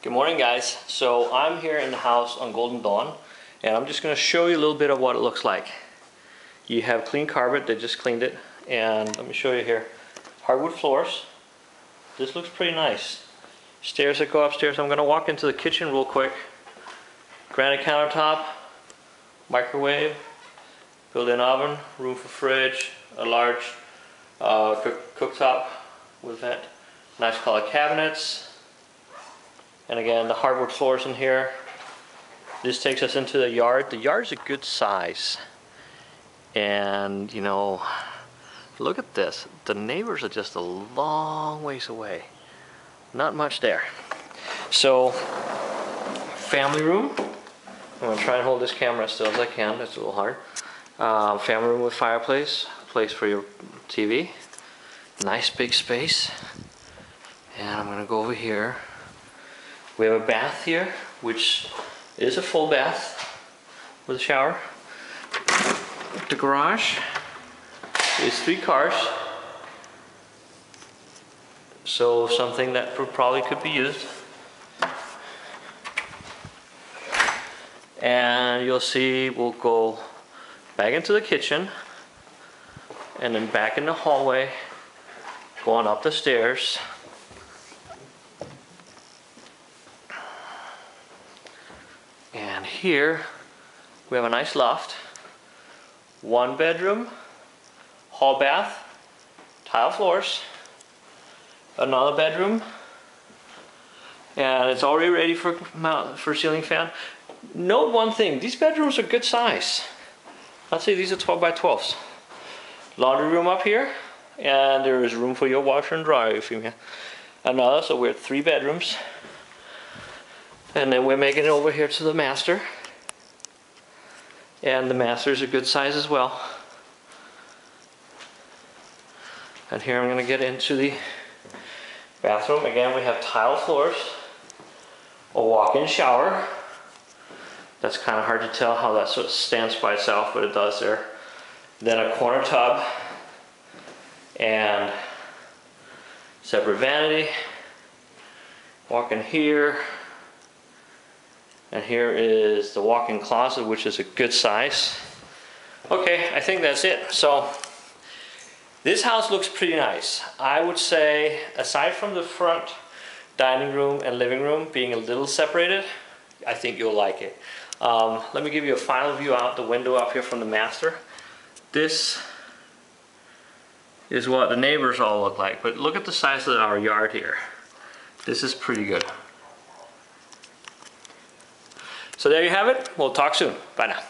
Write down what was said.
Good morning guys. So I'm here in the house on Golden Dawn and I'm just going to show you a little bit of what it looks like. You have clean carpet, they just cleaned it and let me show you here. Hardwood floors. This looks pretty nice. Stairs that go upstairs. I'm going to walk into the kitchen real quick. Granite countertop, microwave, built-in oven, room for fridge, a large uh, cook cooktop with that. Nice color cabinets, and again, the hardwood floors in here. This takes us into the yard. The yard's a good size. And, you know, look at this. The neighbors are just a long ways away. Not much there. So, family room. I'm gonna try and hold this camera as still as I can. That's a little hard. Uh, family room with fireplace, place for your TV. Nice big space. And I'm gonna go over here. We have a bath here, which is a full bath with a shower. The garage is three cars. So something that probably could be used. And you'll see we'll go back into the kitchen and then back in the hallway, going up the stairs. And here we have a nice loft, one bedroom, hall bath, tile floors, another bedroom, and it's already ready for for ceiling fan. Note one thing, these bedrooms are good size. Let's say these are 12 by 12s. Laundry room up here, and there is room for your washer and dryer if you. Another, so we're at three bedrooms. And then we're making it over here to the master. And the master is a good size as well. And here I'm going to get into the bathroom. Again, we have tile floors, a walk-in shower. That's kind of hard to tell how that sort of stands by itself, but it does there. Then a corner tub and separate vanity. Walk in here, and here is the walk-in closet, which is a good size. Okay, I think that's it. So this house looks pretty nice. I would say, aside from the front dining room and living room being a little separated, I think you'll like it. Um, let me give you a final view out the window up here from the master. This is what the neighbors all look like, but look at the size of our yard here. This is pretty good. So there you have it. We'll talk soon. Bye now.